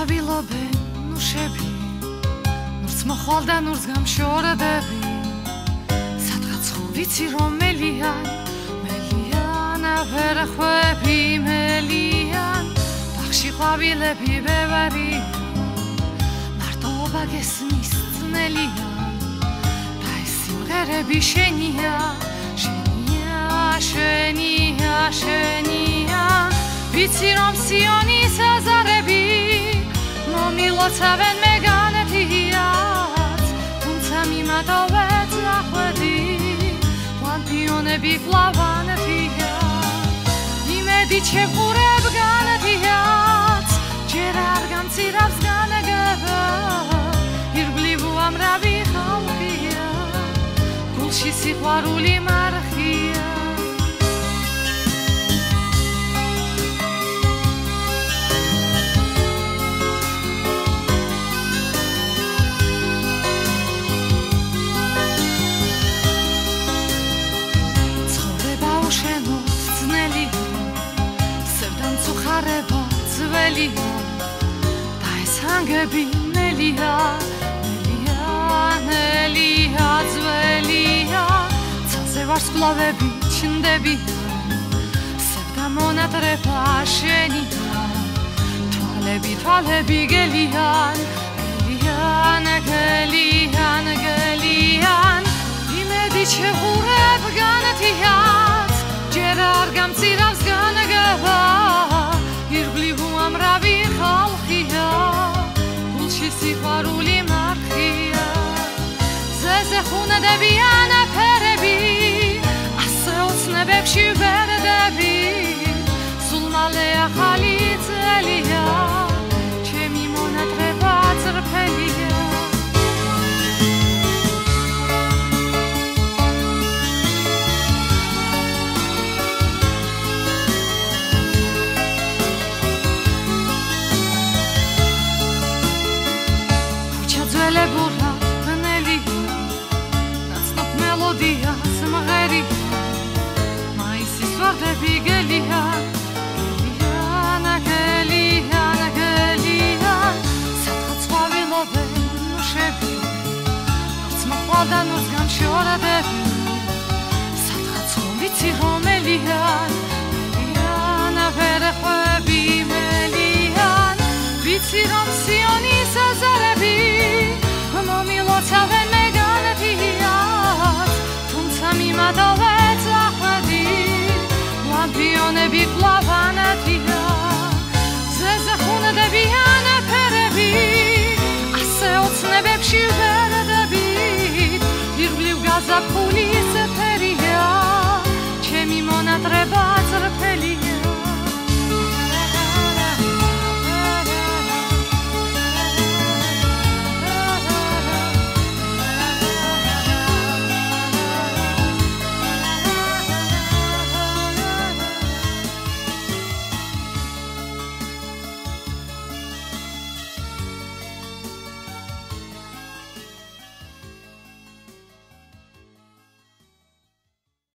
ყვავილობენ ნუშები ნურს მოხვალ და ნურს გამშორდები სადღაც ხო ვიცი რომელიან მელიან აფერხვები მელიან ბახში ყვავილები ბევარი მარტოობა გესმის ძნელიან და ეს სიმღერები შენია შენია შენია შენია. ვიცი რომ სიონის აზარები ლამპიონები კლავანეთია იმედი ჩეყურებ განეთიაც ჯერ არ გამცირავს განეგება ირგლივ უამრავი ხალხია გულში სიყვარული მარხია ხარება ძველია და ეს ანგები ნელია ნელია ნელია ძველია. ცალზე ვარსკვლავები ჩნდები სევდა მონატრება შენია. თვალები თვალები გელიან გელიან გელიან გელიან ხუნდებიან აფერები ასე ოცნებებში ვერდები. სულ მალე ახალი წელია ჩემი მონატრება წრფელია ველებურა ნელი მოხვალდა ნურს გამშორდები სადღაც ხომ ვიცი რომელია მელიან ვერხვები მელიან. ვიცი რომ სიონის აზარები მომილოცავენ მეგანეთიაც თუმცა მიმატოვეთ ახადი ლამპიონები კლავანათია ზეზე ხუნდებიან